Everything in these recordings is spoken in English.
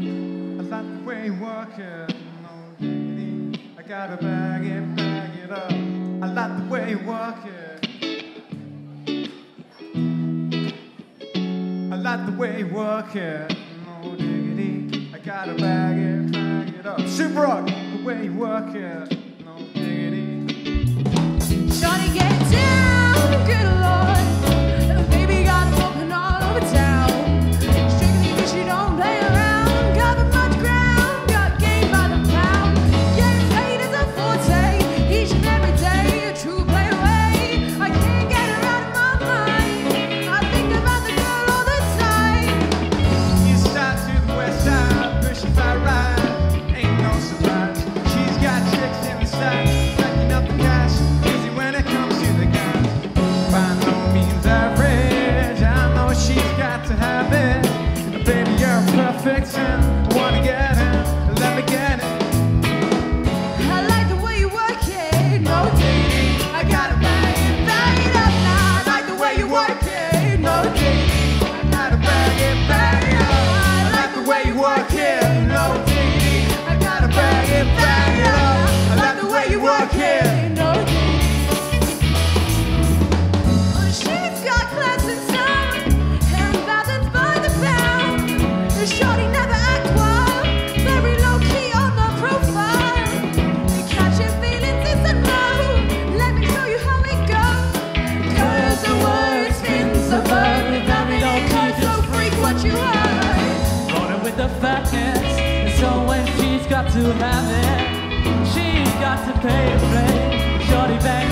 I like the way you're walking on lady. I gotta bag it, bag it up. I like the way you're walking. I like the way you're walking, diggity. I gotta bag it, bag it up. Super rock, the way you work it. I wanna get it, let me get like the way you work it, no dating. I gotta it up. I like the way you work it, no. got to have it. She's got to pay a play. Shorty bang.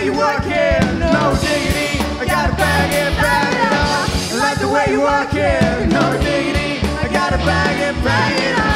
way you work here, no diggity, I got a bag and bag it up. I like the way you work here, no diggity, I got a bag and bag it up.